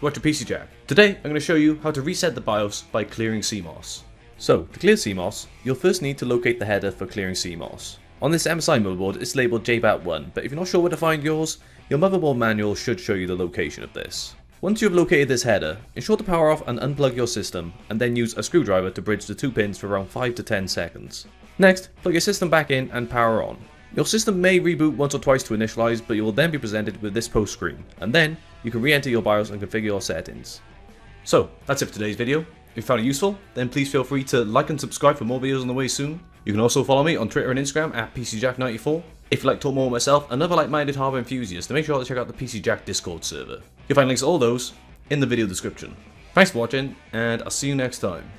Watch PC Jack. Today I'm going to show you how to reset the BIOS by clearing CMOS. So, to clear CMOS, you'll first need to locate the header for clearing CMOS. On this MSI motherboard it's labelled JBAT1, but if you're not sure where to find yours, your motherboard manual should show you the location of this. Once you have located this header, ensure to power off and unplug your system, and then use a screwdriver to bridge the two pins for around 5 to 10 seconds. Next, plug your system back in and power on. Your system may reboot once or twice to initialize, but you will then be presented with this post screen, and then you can re-enter your BIOS and configure your settings. So, that's it for today's video. If you found it useful, then please feel free to like and subscribe for more videos on the way soon. You can also follow me on Twitter and Instagram at PCJack94. If you'd like to talk more with myself and other like-minded hardware enthusiasts, then make sure to check out the PC Jack Discord server. You'll find links to all those in the video description. Thanks for watching, and I'll see you next time.